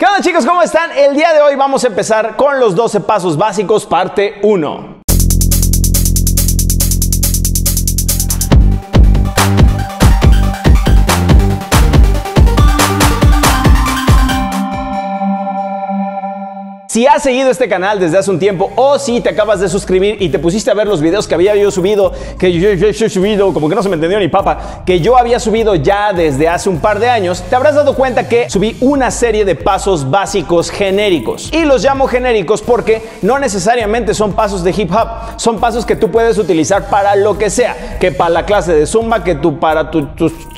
¿Qué onda chicos? ¿Cómo están? El día de hoy vamos a empezar con los 12 pasos básicos parte 1. Si has seguido este canal desde hace un tiempo o si te acabas de suscribir y te pusiste a ver los videos que había yo subido, que yo, he subido, como que no se me entendió ni papa, que yo había subido ya desde hace un par de años, te habrás dado cuenta que subí una serie de pasos básicos genéricos. Y los llamo genéricos porque no necesariamente son pasos de hip hop, son pasos que tú puedes utilizar para lo que sea, que para la clase de zumba, que tú para tus,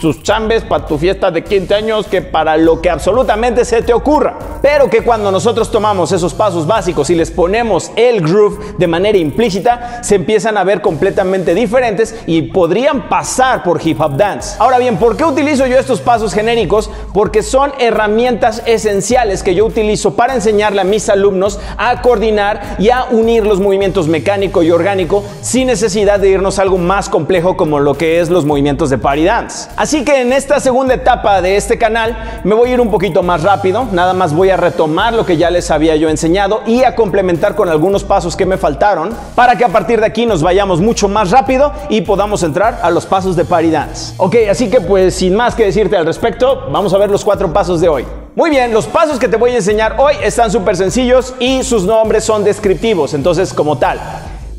tus chambes, para tu fiesta de 15 años, que para lo que absolutamente se te ocurra. Pero que cuando nosotros tomamos esos pasos básicos y les ponemos el groove de manera implícita, se empiezan a ver completamente diferentes y podrían pasar por hip hop dance. Ahora bien, ¿por qué utilizo yo estos pasos genéricos? Porque son herramientas esenciales que yo utilizo para enseñarle a mis alumnos a coordinar y a unir los movimientos mecánico y orgánico sin necesidad de irnos a algo más complejo como lo que es los movimientos de party dance. Así que en esta segunda etapa de este canal me voy a ir un poquito más rápido, nada más voy a retomar lo que ya les había yo enseñado y a complementar con algunos pasos que me faltaron para que a partir de aquí nos vayamos mucho más rápido y podamos entrar a los pasos de party dance. Ok, así que pues sin más que decirte al respecto, vamos a ver los cuatro pasos de hoy. Muy bien, los pasos que te voy a enseñar hoy están súper sencillos y sus nombres son descriptivos, entonces como tal.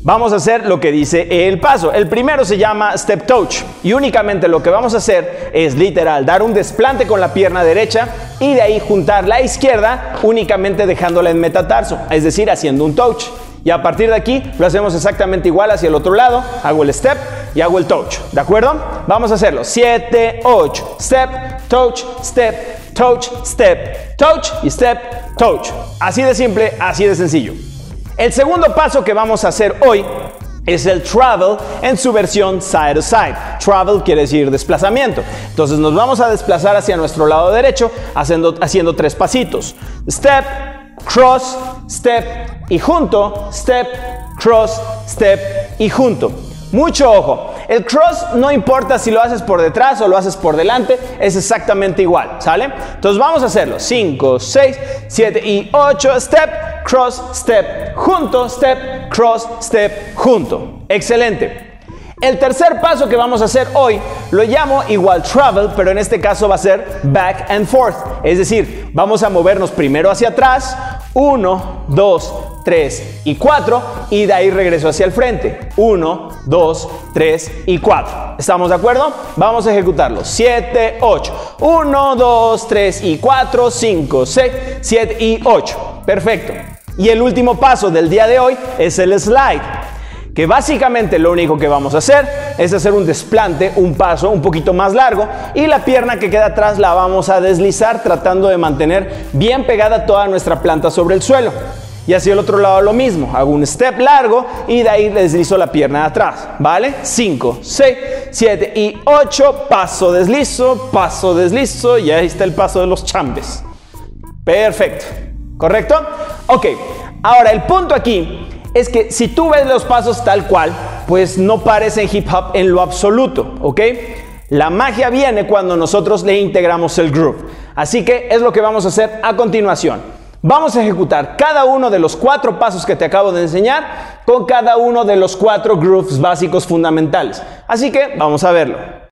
Vamos a hacer lo que dice el paso. El primero se llama Step Touch y únicamente lo que vamos a hacer es literal dar un desplante con la pierna derecha y de ahí juntar la izquierda únicamente dejándola en metatarso, es decir, haciendo un touch. Y a partir de aquí lo hacemos exactamente igual hacia el otro lado. Hago el step y hago el touch. ¿De acuerdo? Vamos a hacerlo. 7, 8. Step, touch, step, touch, step, touch y step, touch. Así de simple, así de sencillo. El segundo paso que vamos a hacer hoy es el travel en su versión side to side. Travel quiere decir desplazamiento. Entonces nos vamos a desplazar hacia nuestro lado derecho haciendo, haciendo tres pasitos. Step, cross, step y junto. Step, cross, step y junto. Mucho ojo. El cross no importa si lo haces por detrás o lo haces por delante, es exactamente igual, ¿sale? Entonces vamos a hacerlo. 5, 6, 7 y 8. Step, cross, step, junto, step, cross, step, junto. Excelente. El tercer paso que vamos a hacer hoy lo llamo igual travel, pero en este caso va a ser back and forth. Es decir, vamos a movernos primero hacia atrás, 1, 2, 3 y 4 y de ahí regreso hacia el frente. 1, 2, 3 y 4. ¿Estamos de acuerdo? Vamos a ejecutarlo. 7, 8. 1, 2, 3 y 4, 5, 6, 7 y 8. Perfecto. Y el último paso del día de hoy es el slide que básicamente lo único que vamos a hacer es hacer un desplante, un paso un poquito más largo y la pierna que queda atrás la vamos a deslizar tratando de mantener bien pegada toda nuestra planta sobre el suelo. Y así el otro lado lo mismo, hago un step largo y de ahí deslizo la pierna de atrás, ¿vale? 5, 6, 7 y 8, paso deslizo, paso deslizo y ahí está el paso de los chambes. Perfecto, ¿correcto? Ok, ahora el punto aquí es que si tú ves los pasos tal cual, pues no parecen hip hop en lo absoluto, ¿ok? La magia viene cuando nosotros le integramos el groove. Así que es lo que vamos a hacer a continuación. Vamos a ejecutar cada uno de los cuatro pasos que te acabo de enseñar con cada uno de los cuatro grooves básicos fundamentales. Así que vamos a verlo.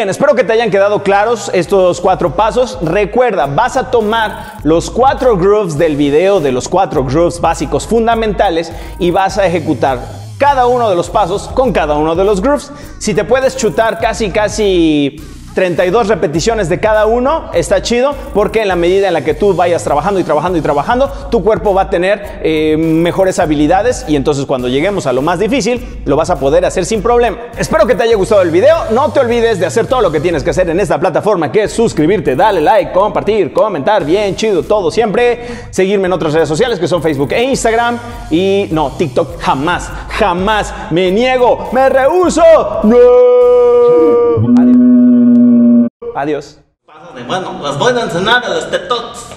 Bien, espero que te hayan quedado claros estos cuatro pasos. Recuerda, vas a tomar los cuatro grooves del video, de los cuatro grooves básicos fundamentales y vas a ejecutar cada uno de los pasos con cada uno de los grooves. Si te puedes chutar casi, casi 32 repeticiones de cada uno, está chido porque en la medida en la que tú vayas trabajando y trabajando y trabajando, tu cuerpo va a tener eh, mejores habilidades y entonces cuando lleguemos a lo más difícil, lo vas a poder hacer sin problema. Espero que te haya gustado el video, no te olvides de hacer todo lo que tienes que hacer en esta plataforma que es suscribirte, darle like, compartir, comentar, bien chido, todo siempre, seguirme en otras redes sociales que son Facebook e Instagram y no, TikTok jamás, jamás me niego, me rehuso. No. Adiós. Bueno, las voy a enseñar a los tetots.